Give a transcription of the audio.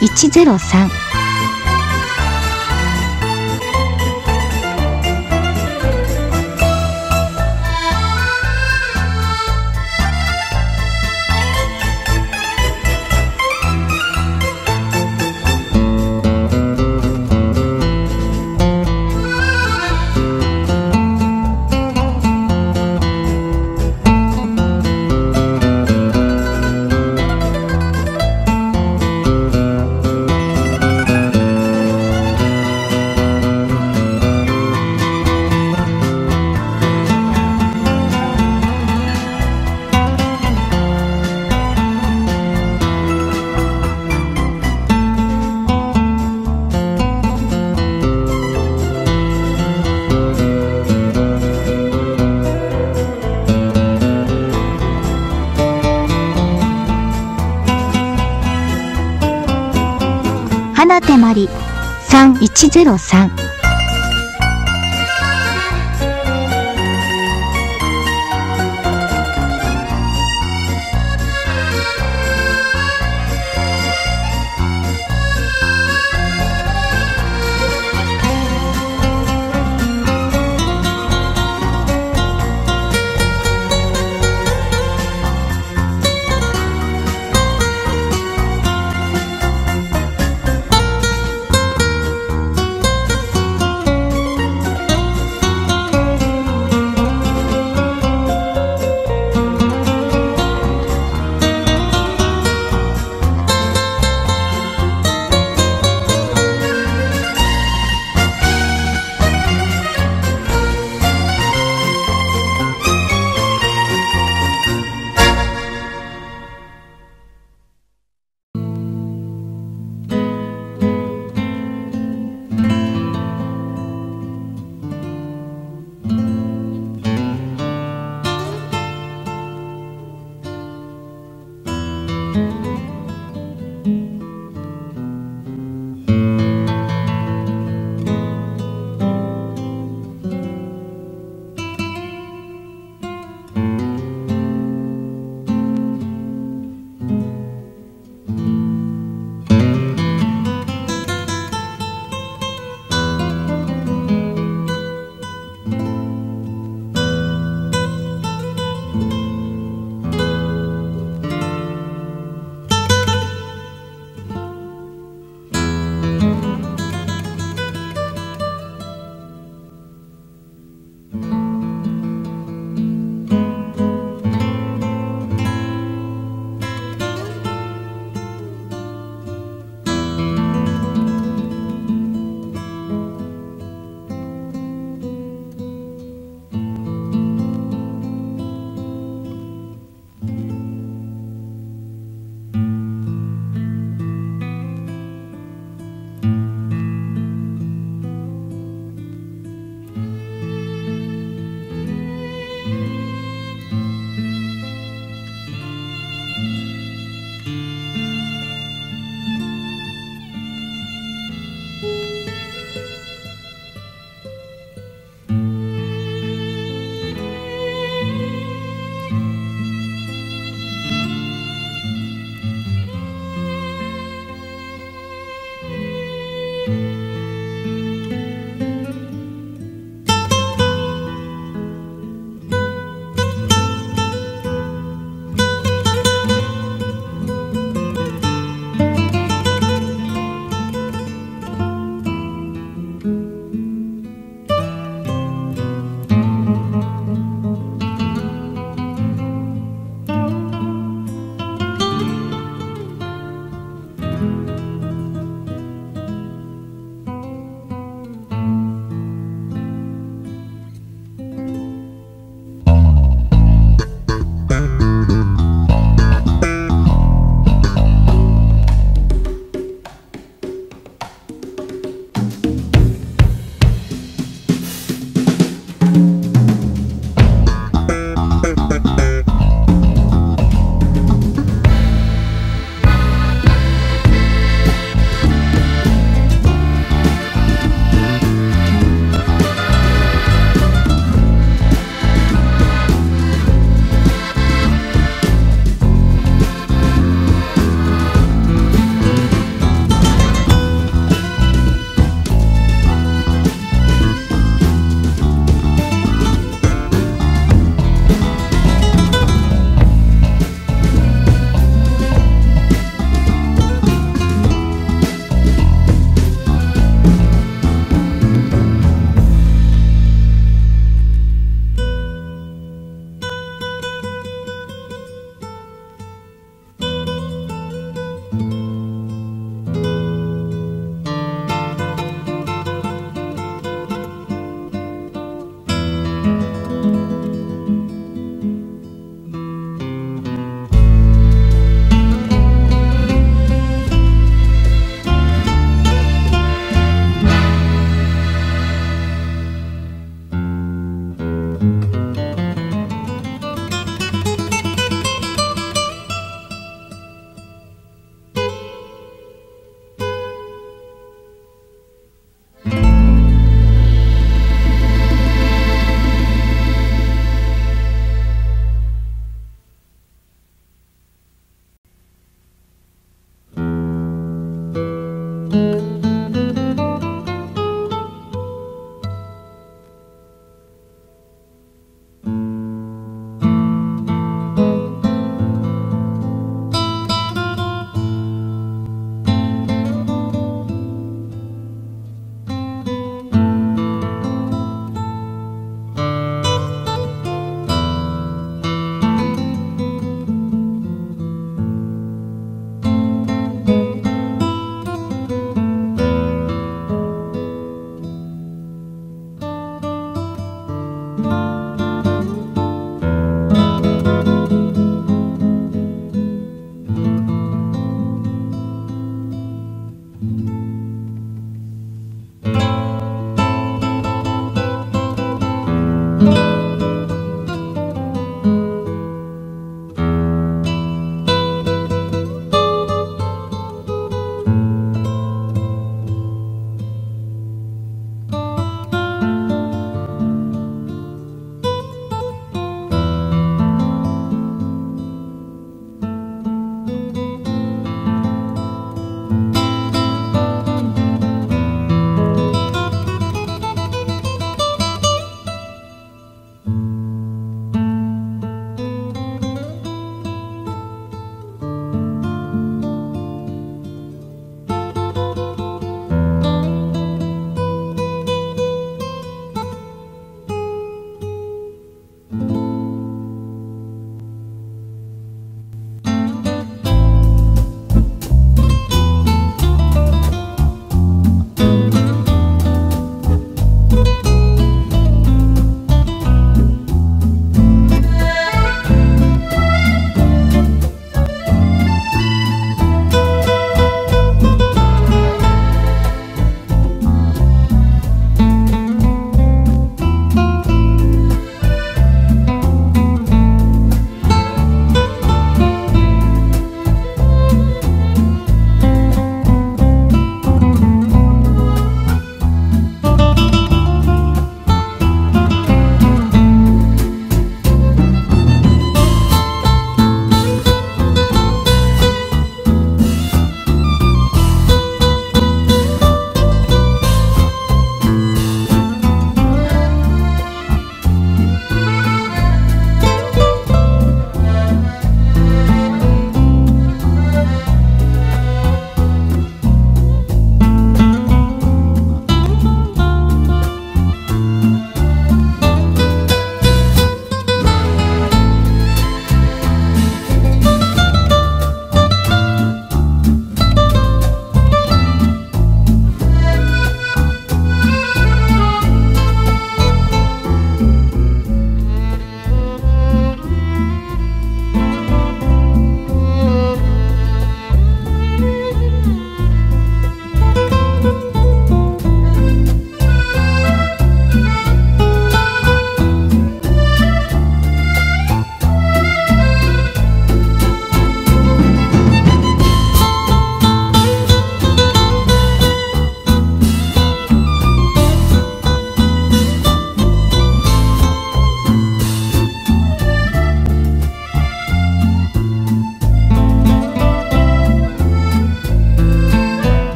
103 103